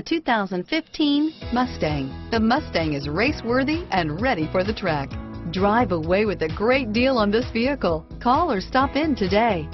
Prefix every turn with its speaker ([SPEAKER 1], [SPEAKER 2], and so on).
[SPEAKER 1] The 2015 Mustang. The Mustang is race-worthy and ready for the track. Drive away with a great deal on this vehicle. Call or stop in today.